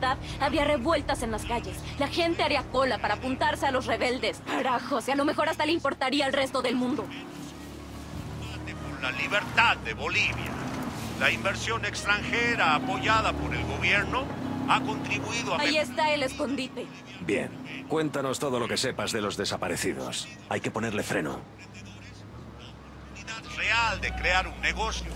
seguridad, habría revueltas en las calles. La gente haría cola para apuntarse a los rebeldes. Carajos si a lo mejor hasta le importaría al resto del mundo. Por la libertad de Bolivia. La inversión extranjera apoyada por el gobierno ha contribuido a... Ahí está el escondite. Bien, cuéntanos todo lo que sepas de los desaparecidos. Hay que ponerle freno. real de crear un negocio